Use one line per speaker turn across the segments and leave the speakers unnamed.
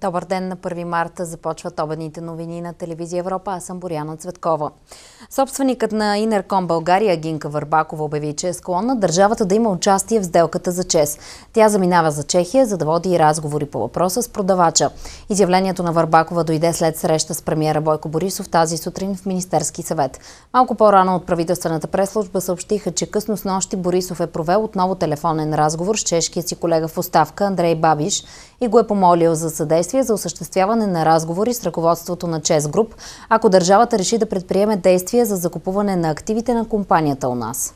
Добър ден на 1 марта. Започват обедните новини на телевизия Европа. Аз съм Боряна Цветкова. Собственикът на Инерком България Гинка Върбакова обяви, че е склонна държавата да има участие в сделката за ЧЕС. Тя заминава за Чехия, за да води разговори по въпроса с продавача. Изявлението на Върбакова дойде след среща с премиера Бойко Борисов тази сутрин в Министерски съвет. Малко по-рано от правителствената преслужба съобщиха, че късно с нощи Борисов е провел отново телефонен разговор с чешкия си колега в оставка Андрей Бабиш и го е помолил за съдействие за осъществяване на разговори с ръководството на ЧЕС Груп, ако държавата реши да предприеме действия за закупуване на активите на компанията у нас.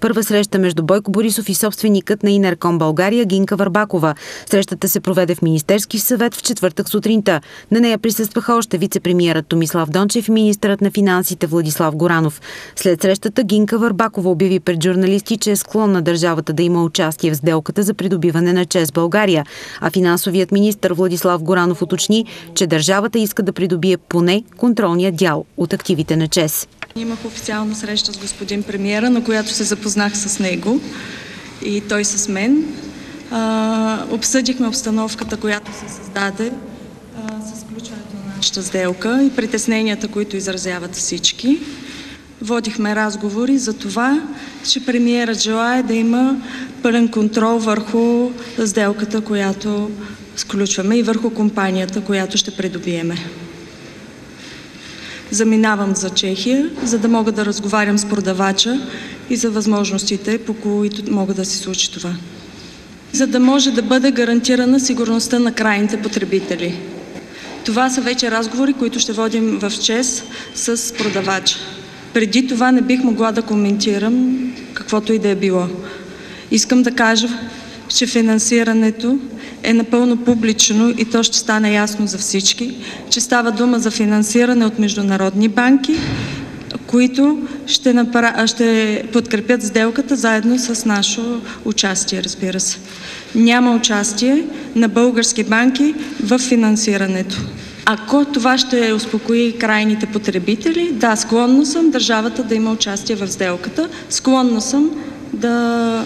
Първа среща между Бойко Борисов и собственикът на Инерком България Гинка Варбакова. Срещата се проведе в Министерски съвет в четвъртък сутринта. На нея присъстваха още вице-премьерът Томислав Дончев и министърът на финансите Владислав Горанов. След срещата Гинка Варбакова обяви пред журналисти, че е склонна държавата да има участие в сделката за придобиване на ЧЕС България. А финансовият министр Владислав Горанов уточни, че държавата иска да придобие поне контролния дял от активите на ЧЕС.
Имах официална среща с господин премиера, на която се запознах с него и той с мен. А, обсъдихме обстановката, която се създаде а, с включването на нашата сделка и притесненията, които изразяват всички. Водихме разговори за това, че премиерът желая да има пълен контрол върху сделката, която сключваме и върху компанията, която ще придобиеме заминавам за Чехия, за да мога да разговарям с продавача и за възможностите, по които мога да се случи това. За да може да бъде гарантирана сигурността на крайните потребители. Това са вече разговори, които ще водим в ЧЕС с продавача. Преди това не бих могла да коментирам каквото и да е било. Искам да кажа, че финансирането е напълно публично и то ще стане ясно за всички, че става дума за финансиране от международни банки, които ще, напра... ще подкрепят сделката заедно с наше участие, разбира се. Няма участие на български банки в финансирането. Ако това ще успокои крайните потребители, да, склонна съм държавата да има участие в сделката, склонна съм да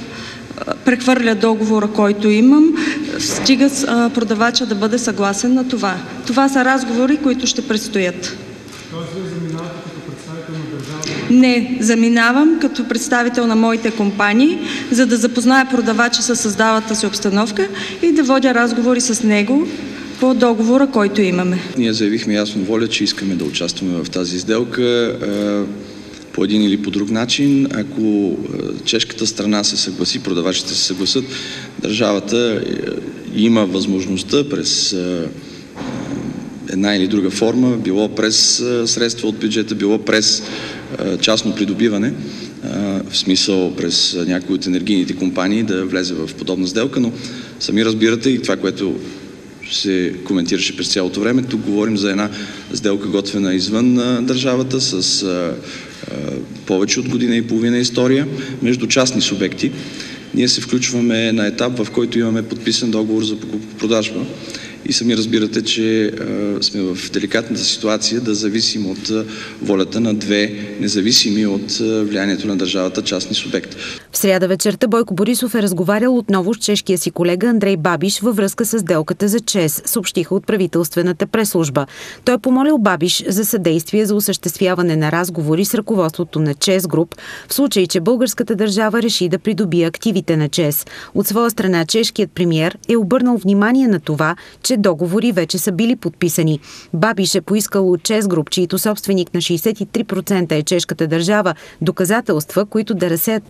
прехвърля договора, който имам, стига продавача да бъде съгласен на това. Това са разговори, които ще предстоят. Не, заминавам като представител на моите компании, за да запозная продавача с създалата си обстановка и да водя разговори с него по договора, който имаме.
Ние заявихме ясно воля, че искаме да участваме в тази сделка по един или по друг начин. Ако е, чешката страна се съгласи, продавачите се съгласат, държавата е, има възможността през е, една или друга форма, било през средства от бюджета, било през частно придобиване, в смисъл през някои от енергийните компании да влезе в подобна сделка, но сами разбирате и това, което се коментираше през цялото време. Тук говорим за една сделка готвена извън държавата с повече от година и половина история между частни субекти. Ние се включваме на етап, в който имаме подписан договор за продажба и сами разбирате, че сме в деликатната ситуация да зависим от волята на две независими от влиянието на държавата частни субекти.
В сряда вечерта Бойко Борисов е разговарял отново с чешкия си колега Андрей Бабиш във връзка с делката за ЧЕС, съобщиха от правителствената преслужба. Той е помолил Бабиш за съдействие за осъществяване на разговори с ръководството на ЧЕС Груп, в случай, че българската държава реши да придобие активите на ЧЕС. От своя страна чешкият премьер е обърнал внимание на това, че договори вече са били подписани. Бабиш е поискал от ЧЕС Груп, чието собственик на 63% е чешката държава, доказателства, които да разсеят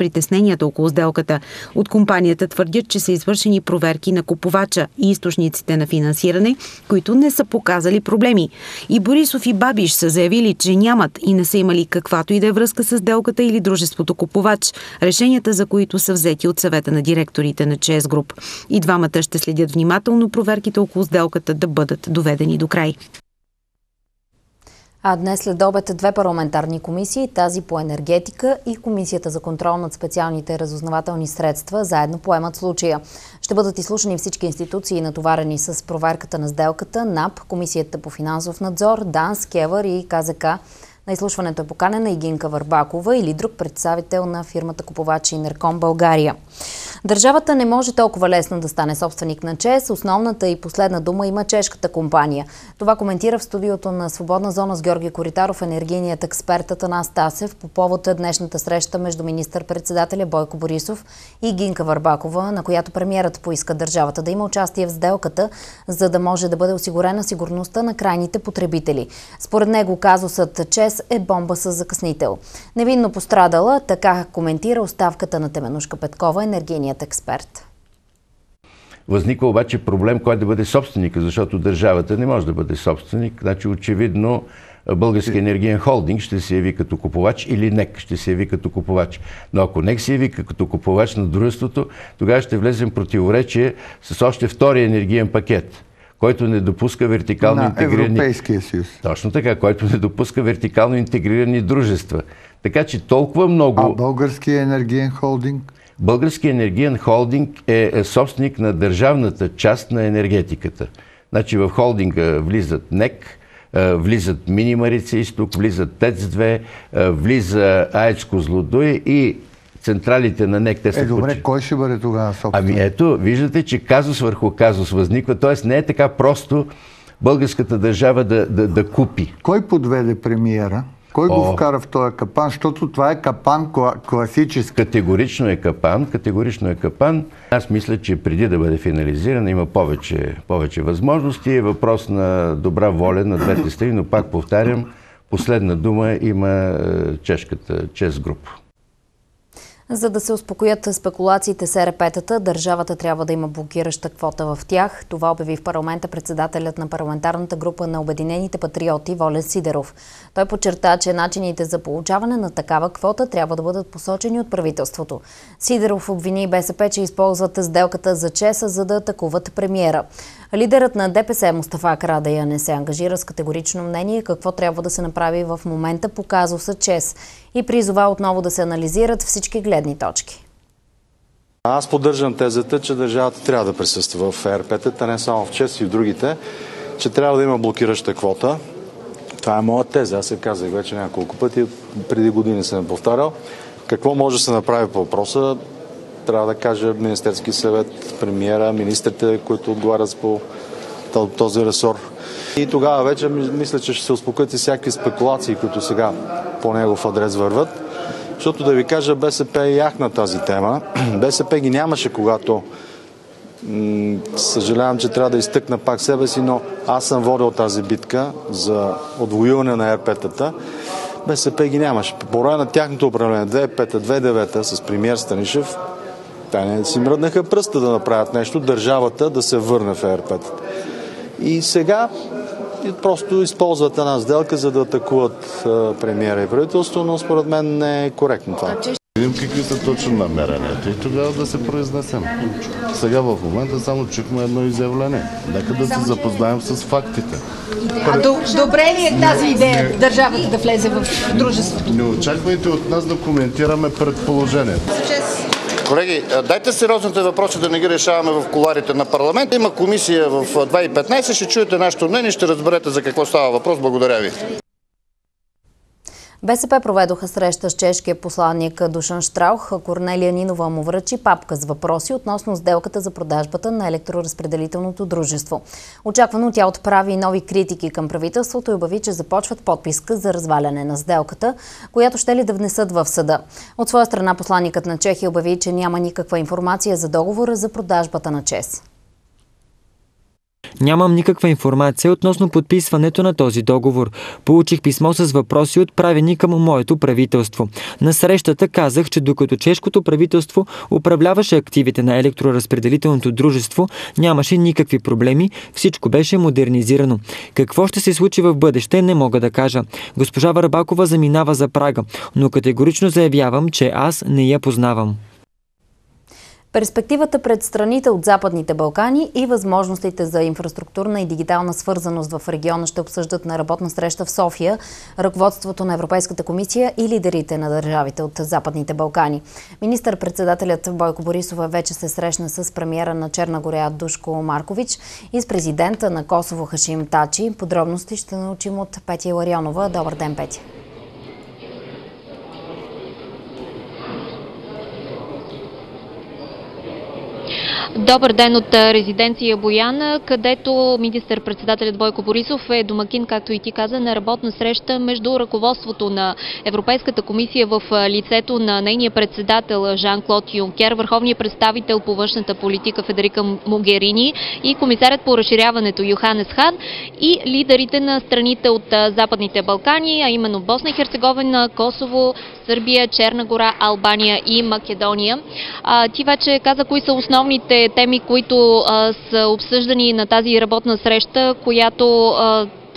притесненията около сделката. От компанията твърдят, че са извършени проверки на купувача и източниците на финансиране, които не са показали проблеми. И Борисов и Бабиш са заявили, че нямат и не са имали каквато и да е връзка с сделката или дружеството купувач, решенията за които са взети от съвета на директорите на ЧЕС Груп. И двамата ще следят внимателно проверките около сделката да бъдат доведени до край.
А днес след обед две парламентарни комисии, тази по енергетика и Комисията за контрол над специалните разузнавателни средства, заедно поемат случая. Ще бъдат изслушани всички институции, натоварени с проверката на сделката, НАП, Комисията по финансов надзор, ДАНС, КЕВър и КЗК. На изслушването е поканена и Гинка Върбакова или друг представител на фирмата купувачи Инерком България. Държавата не може толкова лесно да стане собственик на ЧЕС. Основната и последна дума има чешката компания. Това коментира в студиото на Свободна зона с Георги Коритаров енергийният експерт Атанас Тасев по повод днешната среща между министър-председателя Бойко Борисов и Гинка Върбакова, на която премиерът поиска държавата да има участие в сделката, за да може да бъде осигурена сигурността на крайните потребители. Според него казусът ЧЕС е бомба с закъснител. Невинно пострадала, така коментира оставката на Теменушка Петкова, енергийният експерт.
Възниква обаче проблем, кой да бъде собственика, защото държавата не може да бъде собственик. Значи очевидно Български енергиен холдинг ще се яви като купувач или НЕК ще се яви като купувач. Но ако НЕК се яви като купувач на дружеството, тогава ще влезем в противоречие с още втория енергиен пакет който не допуска вертикално
на
интегрирани...
Европейския съюз.
Точно така, който не допуска вертикално интегрирани дружества. Така че толкова много...
А Българския енергиен холдинг?
Български енергиен холдинг е собственик на държавната част на енергетиката. Значи в холдинга влизат НЕК, влизат Мини Марица Изток, влизат ТЕЦ-2, влиза АЕЦ Козлодуй и централите на НЕК. Те
са е, добре, почи... кой ще бъде тогава собственик?
Ами ето, виждате, че казус върху казус възниква. Т.е. не е така просто българската държава да, да, да купи.
Кой подведе премиера? Кой О, го вкара в този капан? Защото това е капан класически.
Категорично е капан, категорично е капан. Аз мисля, че преди да бъде финализиран има повече, повече възможности. Е въпрос на добра воля на двете страни, но пак повтарям, последна дума има е, чешката Чес Груп.
За да се успокоят спекулациите с РП-тата, държавата трябва да има блокираща квота в тях. Това обяви в парламента председателят на парламентарната група на Обединените патриоти Волен Сидеров. Той подчерта, че начините за получаване на такава квота трябва да бъдат посочени от правителството. Сидеров обвини БСП, че използват сделката за чеса, за да атакуват премиера. Лидерът на ДПС Мустафа Карадая не се ангажира с категорично мнение какво трябва да се направи в момента по казуса ЧЕС и призова отново да се анализират всички гледни точки.
Аз поддържам тезата, че държавата трябва да присъства в ЕРП-тата, не само в ЧЕС и в другите, че трябва да има блокираща квота. Това е моя теза. Аз се казах вече няколко пъти, преди години съм повтарял. Какво може да се направи по въпроса? Трябва да кажа Министерски съвет, премиера, министрите, които отговарят по този ресор. И тогава вече мисля, че ще се успокоят и всякакви спекулации, които сега по негов адрес върват. Защото да ви кажа, БСП е яхна тази тема. БСП ги нямаше, когато съжалявам, че трябва да изтъкна пак себе си, но аз съм водил тази битка за отвоюване на РП-тата. БСП ги нямаше. По време на тяхното управление 2005-2009 с премьер Станишев те не си мръднаха пръста да направят нещо, държавата да се върне в ЕРП. И сега просто използват една сделка, за да атакуват премиера и правителство, но според мен не е коректно това.
Видим какви са точно намеренията и тогава да се произнесем. Сега в момента само чухме едно изявление. Нека да се запознаем с фактите.
А добре ли е тази идея държавата да влезе в дружеството?
Не очаквайте от нас да коментираме предположението.
Колеги, дайте сериозните въпроси да не ги решаваме в коларите на парламента. Има комисия в 2015, ще чуете нашето мнение, ще разберете за какво става въпрос. Благодаря ви.
БСП проведоха среща с чешкия посланник Душан Штраух. Корнелия Нинова му връчи папка с въпроси относно сделката за продажбата на електроразпределителното дружество. Очаквано тя отправи нови критики към правителството и обяви, че започват подписка за разваляне на сделката, която ще ли да внесат в съда. От своя страна посланникът на Чехия обяви, че няма никаква информация за договора за продажбата на ЧЕС.
Нямам никаква информация относно подписването на този договор. Получих писмо с въпроси отправени към моето правителство. На срещата казах, че докато чешкото правителство управляваше активите на електроразпределителното дружество, нямаше никакви проблеми, всичко беше модернизирано. Какво ще се случи в бъдеще, не мога да кажа. Госпожа Варбакова заминава за Прага, но категорично заявявам, че аз не я познавам.
Перспективата пред страните от Западните Балкани и възможностите за инфраструктурна и дигитална свързаност в региона ще обсъждат на работна среща в София ръководството на Европейската комисия и лидерите на държавите от Западните Балкани. Министър-председателят Бойко Борисов вече се срещна с премиера на Черна горя Душко Маркович и с президента на Косово Хашим Тачи. Подробности ще научим от Петя Ларионова. Добър ден, Петя!
Добър ден от резиденция Бояна, където министър-председателят Бойко Борисов е домакин, както и ти каза, на работна среща между ръководството на Европейската комисия в лицето на нейния председател Жан-Клод Юнкер, върховният представител по външната политика Федерика Могерини и комисарят по разширяването Йоханес Хан и лидерите на страните от Западните Балкани, а именно Босна и Херцеговина, Косово, Сърбия, Черна гора, Албания и Македония. Ти вече каза кои са основните теми, които са обсъждани на тази работна среща, която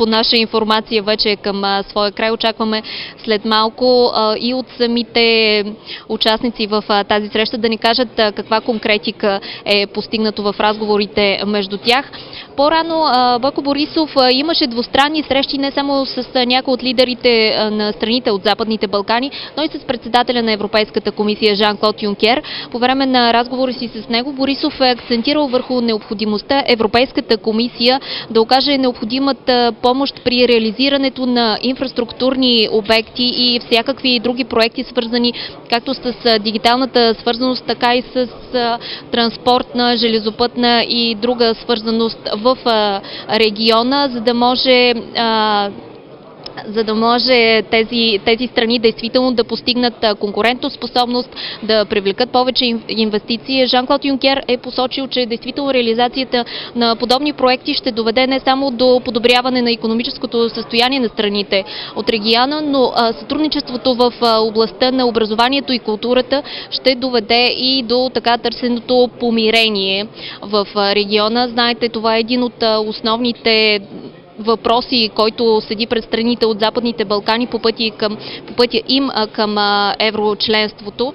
по наша информация вече е към своя край. Очакваме след малко и от самите участници в тази среща да ни кажат каква конкретика е постигнато в разговорите между тях. По-рано Бойко Борисов имаше двустранни срещи не само с някои от лидерите на страните от Западните Балкани, но и с председателя на Европейската комисия Жан-Клод Юнкер. По време на разговори си с него Борисов е акцентирал върху необходимостта Европейската комисия да окаже необходимата помощ при реализирането на инфраструктурни обекти и всякакви други проекти, свързани както с дигиталната свързаност, така и с транспортна, железопътна и друга свързаност в региона, за да може за да може тези, тези страни действително да постигнат конкурентоспособност, да привлекат повече инвестиции. Жан-Клод Юнкер е посочил, че действително реализацията на подобни проекти ще доведе не само до подобряване на економическото състояние на страните от региона, но сътрудничеството в областта на образованието и културата ще доведе и до така търсеното помирение в региона. Знаете, това е един от основните въпроси, който седи пред страните от Западните Балкани по пътя, им към еврочленството.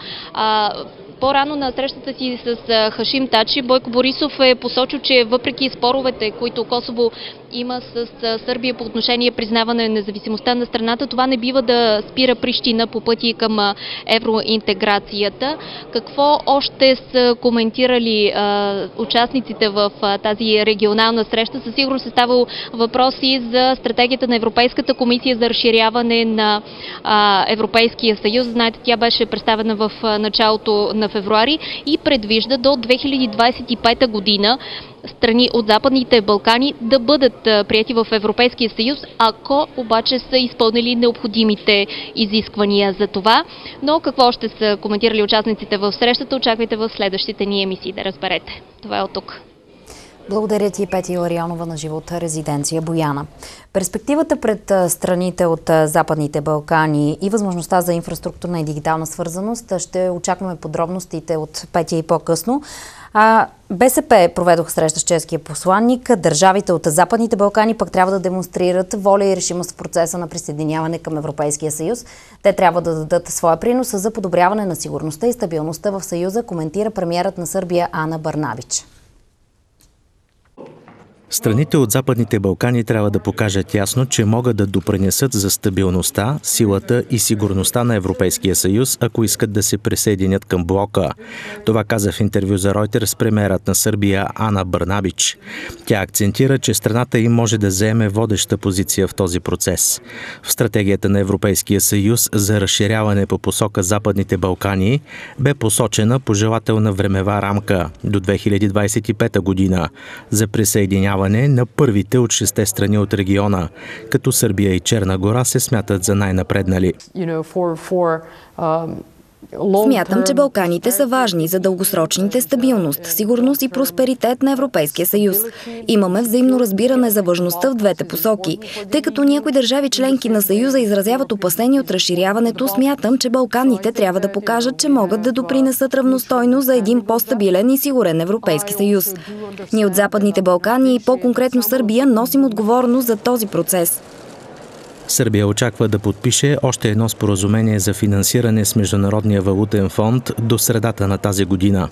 По-рано на срещата си с Хашим Тачи, Бойко Борисов е посочил, че въпреки споровете, които Косово има с Сърбия по отношение признаване на независимостта на страната, това не бива да спира Прищина по пъти към евроинтеграцията. Какво още са коментирали участниците в тази регионална среща? Със сигурност се става въпроси за стратегията на Европейската комисия за разширяване на Европейския съюз. Знаете, тя беше представена в началото на февруари и предвижда до 2025 година страни от Западните Балкани да бъдат прияти в Европейския съюз, ако обаче са изпълнили необходимите изисквания за това. Но какво ще са коментирали участниците в срещата, очаквайте в следващите ни емисии да разберете. Това е от тук.
Благодаря ти, Пети Ларионова на живота резиденция Бояна. Перспективата пред страните от Западните Балкани и възможността за инфраструктурна и дигитална свързаност ще очакваме подробностите от Петя и по-късно. А, БСП проведоха среща с чешкия посланник. Държавите от Западните Балкани пък трябва да демонстрират воля и решимост в процеса на присъединяване към Европейския съюз. Те трябва да дадат своя принос за подобряване на сигурността и стабилността в съюза, коментира премиерът на Сърбия Ана Барнавич.
Страните от Западните Балкани трябва да покажат ясно, че могат да допринесат за стабилността, силата и сигурността на Европейския съюз, ако искат да се присъединят към блока. Това каза в интервю за Ройтер с премерът на Сърбия Ана Бърнабич. Тя акцентира, че страната им може да заеме водеща позиция в този процес. В стратегията на Европейския съюз за разширяване по посока Западните Балкани бе посочена пожелателна времева рамка до 2025 година за присъединяване присъединяване на първите от шесте страни от региона, като Сърбия и Черна гора се смятат за най-напреднали.
Смятам, че Балканите са важни за дългосрочните стабилност, сигурност и просперитет на Европейския съюз. Имаме взаимно разбиране за важността в двете посоки. Тъй като някои държави членки на съюза изразяват опасения от разширяването, смятам, че Балканите трябва да покажат, че могат да допринесат равностойно за един по-стабилен и сигурен Европейски съюз. Ние от Западните Балкани и по-конкретно Сърбия носим отговорност за този процес.
Сърбия очаква да подпише още едно споразумение за финансиране с Международния валутен фонд до средата на тази година.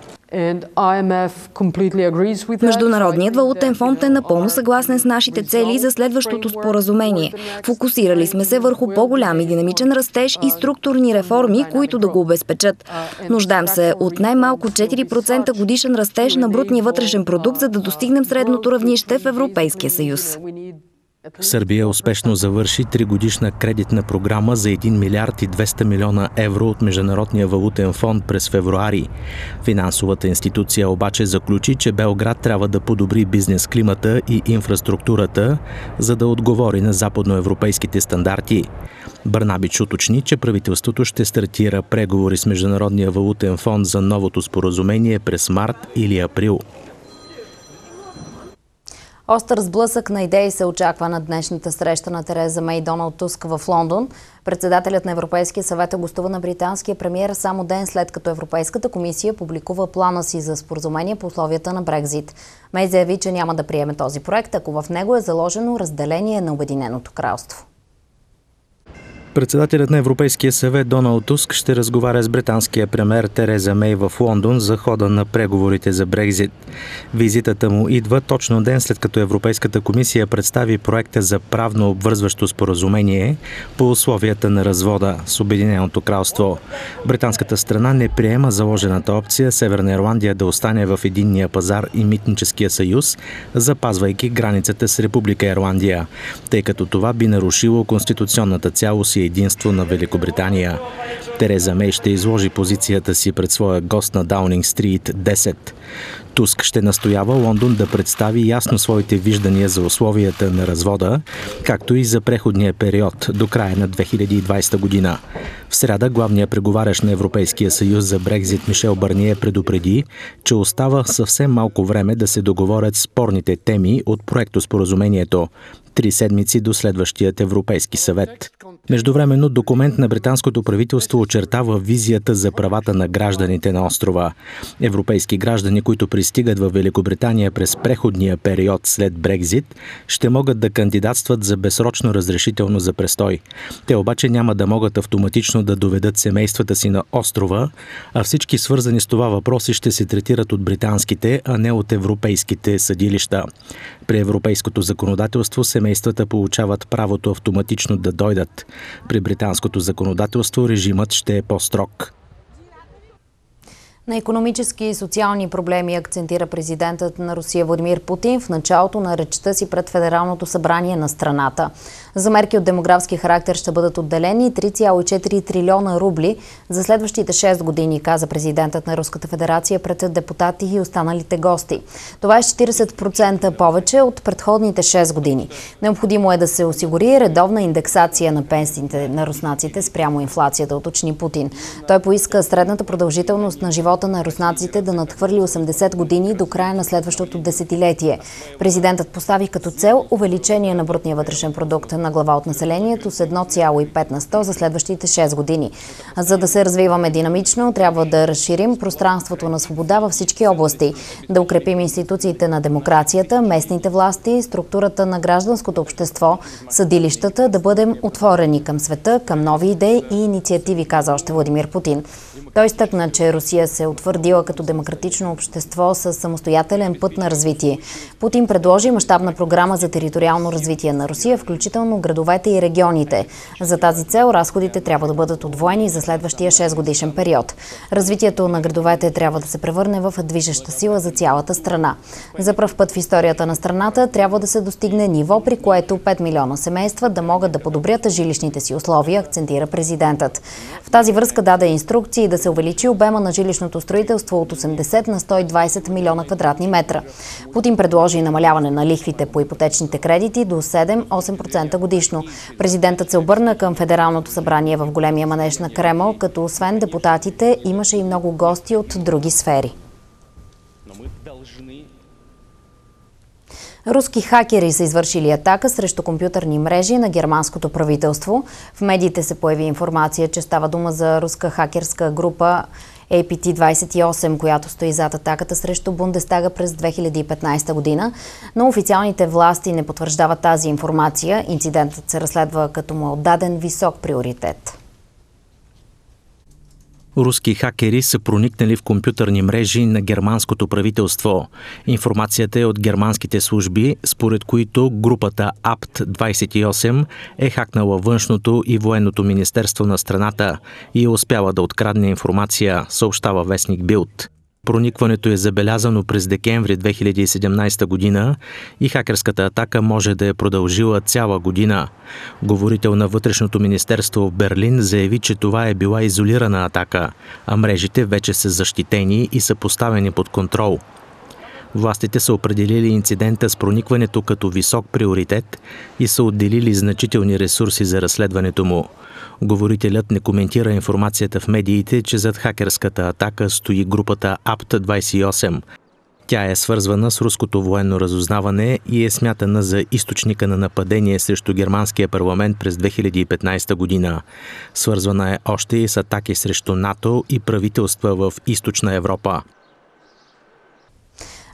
Международният валутен фонд е напълно съгласен с нашите цели за следващото споразумение. Фокусирали сме се върху по-голям и динамичен растеж и структурни реформи, които да го обезпечат. Нуждаем се от най-малко 4% годишен растеж на брутния вътрешен продукт, за да достигнем средното равнище в Европейския съюз.
Сърбия успешно завърши тригодишна кредитна програма за 1 милиард и 200 милиона евро от Международния валутен фонд през февруари. Финансовата институция обаче заключи, че Белград трябва да подобри бизнес климата и инфраструктурата, за да отговори на западноевропейските стандарти. Бърнабич уточни, че правителството ще стартира преговори с Международния валутен фонд за новото споразумение през март или април.
Остър сблъсък на идеи се очаква на днешната среща на Тереза Мей Доналд Туск в Лондон. Председателят на Европейския съвет е гостува на британския премиер само ден след като Европейската комисия публикува плана си за споразумение по условията на Брекзит. Мей заяви, че няма да приеме този проект, ако в него е заложено разделение на Обединеното кралство.
Председателят на Европейския съвет Доналд Туск ще разговаря с британския премьер Тереза Мей в Лондон за хода на преговорите за Брекзит. Визитата му идва точно ден след като Европейската комисия представи проекта за правно обвързващо споразумение по условията на развода с Обединеното кралство. Британската страна не приема заложената опция Северна Ирландия да остане в единния пазар и митническия съюз, запазвайки границата с Република Ирландия, тъй като това би нарушило конституционната цялост и единство на Великобритания. Тереза Мей ще изложи позицията си пред своя гост на Даунинг Стрит 10. Туск ще настоява Лондон да представи ясно своите виждания за условията на развода, както и за преходния период до края на 2020 година. В среда главният преговарящ на Европейския съюз за Брекзит Мишел Барние предупреди, че остава съвсем малко време да се договорят спорните теми от проекто споразумението три седмици до следващият Европейски съвет. Междувременно документ на британското правителство очертава визията за правата на гражданите на острова. Европейски граждани, които пристигат в Великобритания през преходния период след Брекзит, ще могат да кандидатстват за безсрочно разрешително за престой. Те обаче няма да могат автоматично да доведат семействата си на острова, а всички свързани с това въпроси ще се третират от британските, а не от европейските съдилища. При европейското законодателство семействата получават правото автоматично да дойдат. При британското законодателство режимът ще е по-строг.
На економически и социални проблеми акцентира президентът на Русия Владимир Путин в началото на речта си пред Федералното събрание на страната. За мерки от демографски характер ще бъдат отделени 3,4 трилиона рубли за следващите 6 години, каза президентът на Руската федерация пред депутати и останалите гости. Това е 40% повече от предходните 6 години. Необходимо е да се осигури редовна индексация на пенсиите на руснаците спрямо инфлацията, уточни Путин. Той поиска средната продължителност на живота на руснаците да надхвърли 80 години до края на следващото десетилетие. Президентът постави като цел увеличение на брутния вътрешен продукт на глава от населението с 1,5 на 100 за следващите 6 години. За да се развиваме динамично, трябва да разширим пространството на свобода във всички области, да укрепим институциите на демокрацията, местните власти, структурата на гражданското общество, съдилищата, да бъдем отворени към света, към нови идеи и инициативи, каза още Владимир Путин. Той стъкна, че Русия се е утвърдила като демократично общество с самостоятелен път на развитие. Путин предложи мащабна програма за териториално развитие на Русия, включително градовете и регионите. За тази цел разходите трябва да бъдат отвоени за следващия 6 годишен период. Развитието на градовете трябва да се превърне в движеща сила за цялата страна. За пръв път в историята на страната трябва да се достигне ниво, при което 5 милиона семейства да могат да подобрят жилищните си условия, акцентира президентът. В тази връзка даде инструкции да се увеличи обема на жилищното строителство от 80 на 120 милиона квадратни метра. Путин предложи намаляване на лихвите по ипотечните кредити до 7-8% годишно. Президентът се обърна към Федералното събрание в големия манеж на Кремъл, като освен депутатите имаше и много гости от други сфери. Руски хакери са извършили атака срещу компютърни мрежи на германското правителство. В медиите се появи информация, че става дума за руска хакерска група APT-28, която стои зад атаката срещу Бундестага през 2015 година, но официалните власти не потвърждават тази информация. Инцидентът се разследва като му е отдаден висок приоритет
руски хакери са проникнали в компютърни мрежи на германското правителство. Информацията е от германските служби, според които групата АПТ-28 е хакнала външното и военното министерство на страната и е успяла да открадне информация, съобщава вестник Билд. Проникването е забелязано през декември 2017 година и хакерската атака може да е продължила цяла година. Говорител на Вътрешното министерство в Берлин заяви, че това е била изолирана атака, а мрежите вече са защитени и са поставени под контрол. Властите са определили инцидента с проникването като висок приоритет и са отделили значителни ресурси за разследването му. Говорителят не коментира информацията в медиите, че зад хакерската атака стои групата АПТ-28. Тя е свързвана с руското военно разузнаване и е смятана за източника на нападение срещу германския парламент през 2015 година. Свързвана е още и с атаки срещу НАТО и правителства в източна Европа.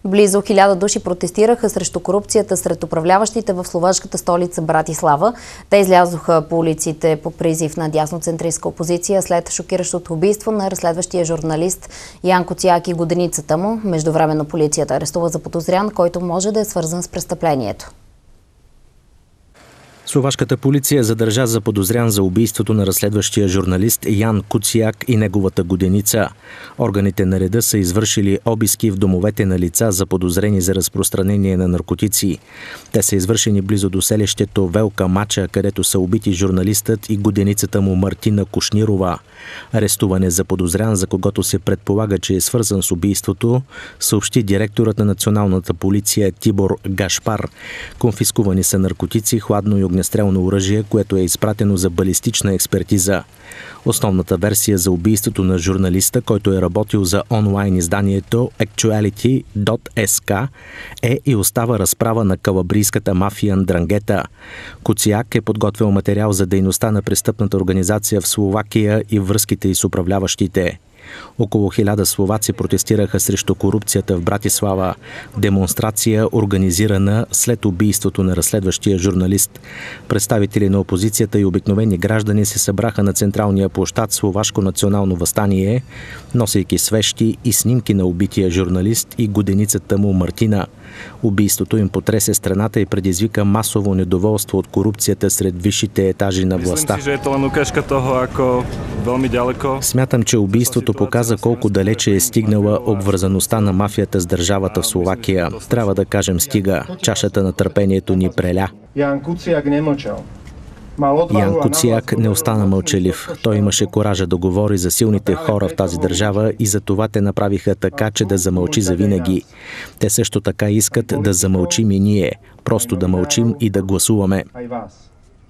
Близо хиляда души протестираха срещу корупцията сред управляващите в словашката столица Братислава. Те излязоха по улиците по призив на дясноцентристска опозиция след шокиращото убийство на разследващия журналист Янко Цяк и годеницата му. Междувременно полицията арестува за подозрян, който може да е свързан с престъплението.
Словашката полиция задържа за подозрян за убийството на разследващия журналист Ян Куцияк и неговата годеница. Органите на реда са извършили обиски в домовете на лица за подозрени за разпространение на наркотици. Те са извършени близо до селището Велка Мача, където са убити журналистът и годеницата му Мартина Кушнирова. Арестуване за подозрян, за когото се предполага, че е свързан с убийството, съобщи директорът на националната полиция Тибор Гашпар. Конфискувани са наркотици, хладно и огнестрелно оръжие, което е изпратено за балистична експертиза. Основната версия за убийството на журналиста, който е работил за онлайн изданието Actuality.sk е и остава разправа на калабрийската мафия Андрангета. Коцияк е подготвил материал за дейността на престъпната организация в Словакия и връзките и с управляващите. Около хиляда словаци протестираха срещу корупцията в Братислава. Демонстрация, организирана след убийството на разследващия журналист. Представители на опозицията и обикновени граждани се събраха на централния площад Словашко национално възстание, носейки свещи и снимки на убития журналист и годеницата му Мартина. Убийството им потресе страната и предизвика масово недоволство от корупцията сред висшите етажи на властта. Смятам, че убийството показа колко далече е стигнала обвързаността на мафията с държавата в Словакия. Трябва да кажем стига. Чашата на търпението ни преля. Ян Куцияк не остана мълчалив. Той имаше коража да говори за силните хора в тази държава и за това те направиха така, че да замълчи завинаги. Те също така искат да замълчим и ние, просто да мълчим и да гласуваме.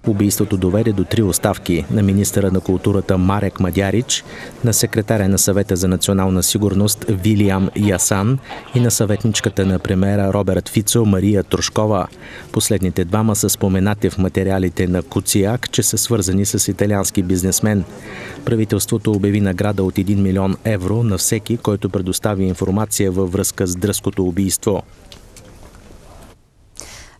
Убийството доведе до три оставки на министъра на културата Марек Мадярич, на секретаря на съвета за национална сигурност Вилиам Ясан и на съветничката на премера Роберт Фицо Мария Трошкова. Последните двама са споменати в материалите на Куцияк, че са свързани с италиански бизнесмен. Правителството обяви награда от 1 милион евро на всеки, който предостави информация във връзка с дръзкото убийство.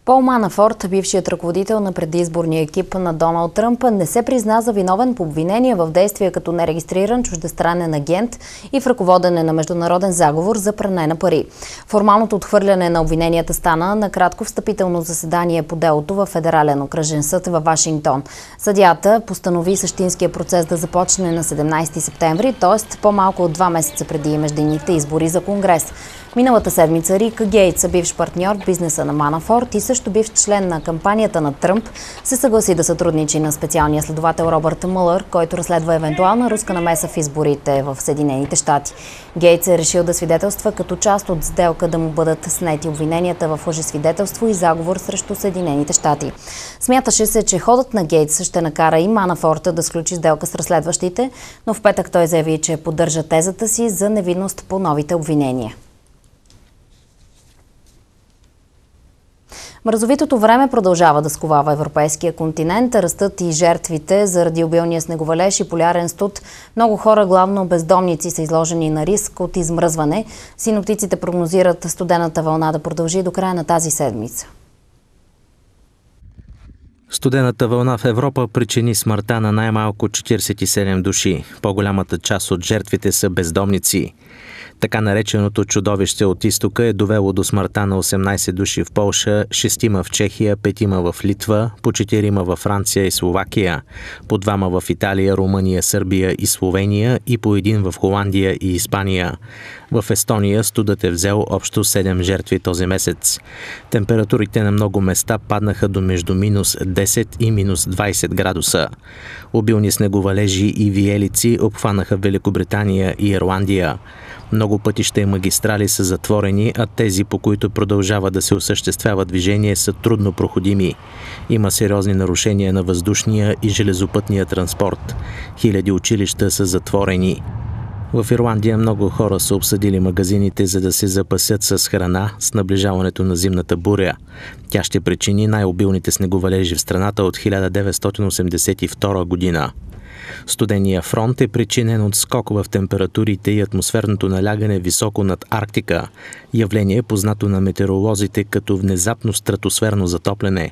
Пол Манафорт, бившият ръководител на предизборния екип на Доналд Тръмп, не се призна за виновен по обвинение в действия като нерегистриран чуждестранен агент и в ръководене на международен заговор за пране на пари. Формалното отхвърляне на обвиненията стана на кратко встъпително заседание по делото в Федерален окръжен съд във Вашингтон. Съдята постанови същинския процес да започне на 17 септември, т.е. по-малко от два месеца преди междинните избори за Конгрес. Миналата седмица Рик Гейтс, бивш партньор в бизнеса на Манафорт и също бивш член на кампанията на Тръмп, се съгласи да сътрудничи на специалния следовател Робърт Мълър, който разследва евентуална руска намеса в изборите в Съединените щати. Гейтс е решил да свидетелства като част от сделка да му бъдат снети обвиненията в лъжесвидетелство и заговор срещу Съединените щати. Смяташе се, че ходът на Гейтс ще накара и Манафорта да сключи сделка с разследващите, но в петък той заяви, че поддържа тезата си за невинност по новите обвинения. Мразовитото време продължава да сковава европейския континент. Растат и жертвите заради обилния снеговалеж и полярен студ. Много хора, главно бездомници, са изложени на риск от измръзване. Синоптиците прогнозират студената вълна да продължи до края на тази седмица.
Студената вълна в Европа причини смъртта на най-малко 47 души. По-голямата част от жертвите са бездомници. Така нареченото чудовище от изтока е довело до смъртта на 18 души в Полша, 6 в Чехия, 5 в Литва, по 4 във Франция и Словакия, по двама в Италия, Румъния, Сърбия и Словения и по един в Холандия и Испания. В Естония студът е взел общо 7 жертви този месец. Температурите на много места паднаха до между минус 10 и минус 20 градуса. Обилни снеговалежи и виелици обхванаха Великобритания и Ирландия. Много пътища и магистрали са затворени, а тези, по които продължава да се осъществява движение, са трудно проходими. Има сериозни нарушения на въздушния и железопътния транспорт. Хиляди училища са затворени. В Ирландия много хора са обсъдили магазините, за да се запасят с храна с наближаването на зимната буря. Тя ще причини най-обилните снеговалежи в страната от 1982 година. Студения фронт е причинен от скок в температурите и атмосферното налягане високо над Арктика, явление познато на метеоролозите като внезапно стратосферно затопляне.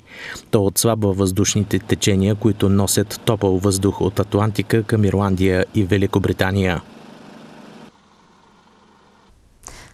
То отслабва въздушните течения, които носят топъл въздух от Атлантика към Ирландия и Великобритания.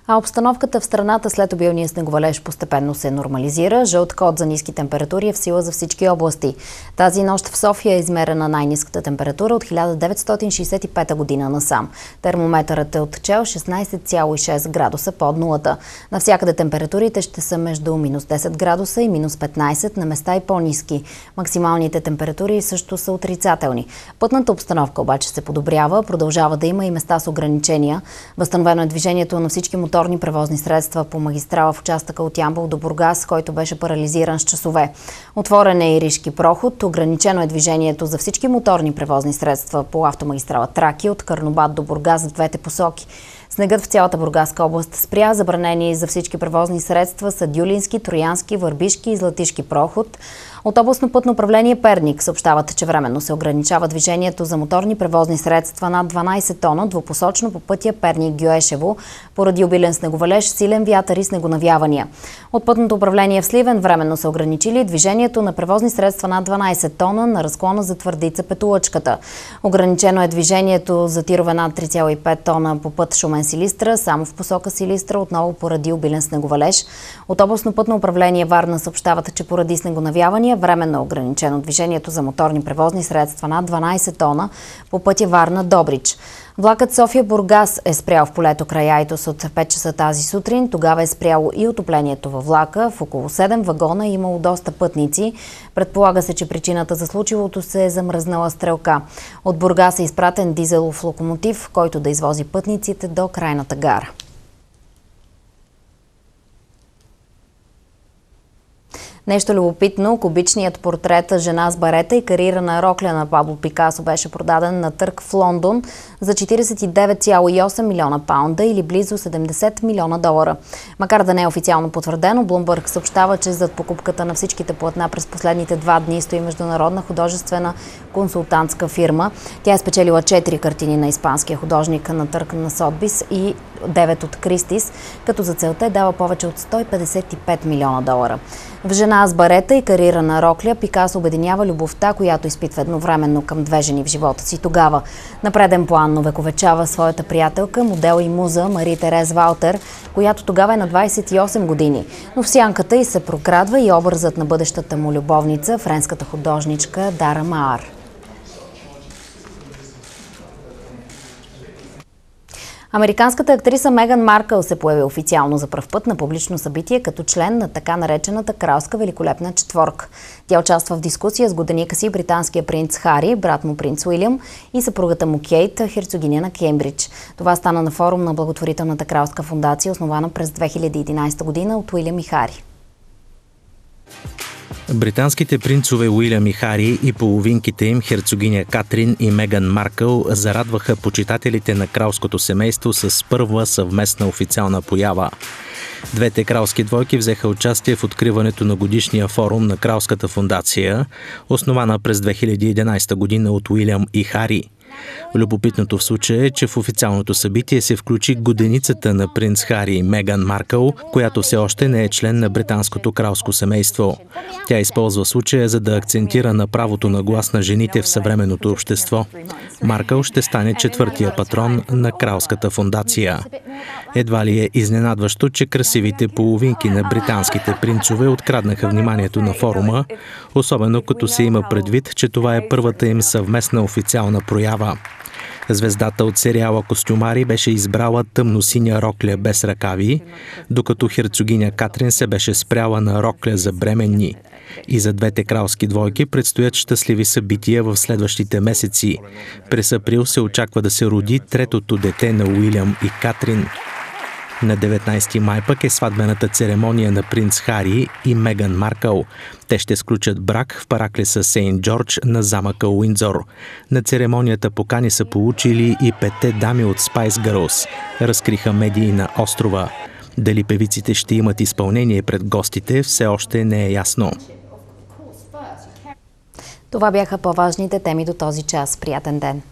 А обстановката в страната след обилния снеговалеж постепенно се нормализира. Жълт код за ниски температури е в сила за всички области. Тази нощ в София е измерена най-ниската температура от 1965 година насам. Термометърът е отчел 16,6 градуса под нулата. Навсякъде температурите ще са между минус 10 градуса и минус 15, на места и по-низки. Максималните температури също са отрицателни. Пътната обстановка обаче се подобрява, продължава да има и места с ограничения. Възстановено е движението на всички мотори моторни превозни средства по магистрала в участъка от Ямбол до Бургас, който беше парализиран с часове. Отворен е и Ришки проход, ограничено е движението за всички моторни превозни средства по автомагистрала Траки от Карнобат до Бургас в двете посоки. Снегът в цялата Бургаска област спря. Забранени за всички превозни средства са Дюлински, Троянски, Върбишки и Златишки проход. От областно пътно управление Перник съобщават, че временно се ограничава движението за моторни превозни средства над 12 тона двупосочно по пътя Перник-Гюешево поради обилен снеговалеж, силен вятър и снегонавявания. От пътното управление в Сливен временно са ограничили движението на превозни средства над 12 тона на разклона за твърдица Петулъчката. Ограничено е движението за тирове над 3,5 тона по път Шумен-Силистра, само в посока Силистра, отново поради обилен снеговалеж. От областно пътно управление Варна съобщават, че поради снегонавявания временно ограничено движението за моторни превозни средства над 12 тона по пътя Варна-Добрич. Влакът София-Бургас е спрял в полето край Айтос от 5 часа тази сутрин. Тогава е спряло и отоплението във влака. В около 7 вагона е имало доста пътници. Предполага се, че причината за случилото се е замръзнала стрелка. От Бургас е изпратен дизелов локомотив, който да извози пътниците до крайната гара. Нещо любопитно, кубичният портрет жена с барета и карирана рокля на Пабло Пикасо беше продаден на търг в Лондон за 49,8 милиона паунда или близо 70 милиона долара. Макар да не е официално потвърдено, Блумбърг съобщава, че зад покупката на всичките платна през последните два дни стои международна художествена консултантска фирма. Тя е спечелила 4 картини на испанския художник на търг на Сотбис и 9 от Кристис, като за целта е дава повече от 155 милиона долара. В жена с барета и карирана рокля Пикасо обединява любовта, която изпитва едновременно към две жени в живота си. Тогава на преден план увековечава своята приятелка, модел и муза Мари Терез Валтер, която тогава е на 28 години. Но в сянката й се прокрадва и образът на бъдещата му любовница, френската художничка Дара Маар. Американската актриса Меган Маркъл се появи официално за пръв път на публично събитие като член на така наречената кралска великолепна четворка. Тя участва в дискусия с годеника си британския принц Хари, брат му принц Уилям и съпругата му Кейт, херцогиня на Кембридж. Това стана на форум на благотворителната кралска фундация, основана през 2011 година от Уилям и Хари.
Британските принцове Уилям и Хари и половинките им, херцогиня Катрин и Меган Маркъл, зарадваха почитателите на кралското семейство с първа съвместна официална поява. Двете кралски двойки взеха участие в откриването на годишния форум на Кралската фундация, основана през 2011 година от Уилям и Хари – Любопитното в случая е, че в официалното събитие се включи годеницата на принц Хари Меган Маркъл, която все още не е член на британското кралско семейство. Тя използва случая за да акцентира на правото на глас на жените в съвременното общество. Маркъл ще стане четвъртия патрон на кралската фундация. Едва ли е изненадващо, че красивите половинки на британските принцове откраднаха вниманието на форума, особено като се има предвид, че това е първата им съвместна официална проява. Звездата от сериала Костюмари беше избрала тъмно-синя рокля без ръкави, докато херцогиня Катрин се беше спряла на рокля за бременни. И за двете кралски двойки предстоят щастливи събития в следващите месеци. През април се очаква да се роди третото дете на Уилям и Катрин. На 19 май пък е сватбената церемония на принц Хари и Меган Маркъл. Те ще сключат брак в параклиса Сейнт Джордж на замъка Уиндзор. На церемонията покани са получили и петте дами от Spice Girls, разкриха медии на острова. Дали певиците ще имат изпълнение пред гостите, все още не е ясно.
Това бяха по-важните теми до този час. Приятен ден!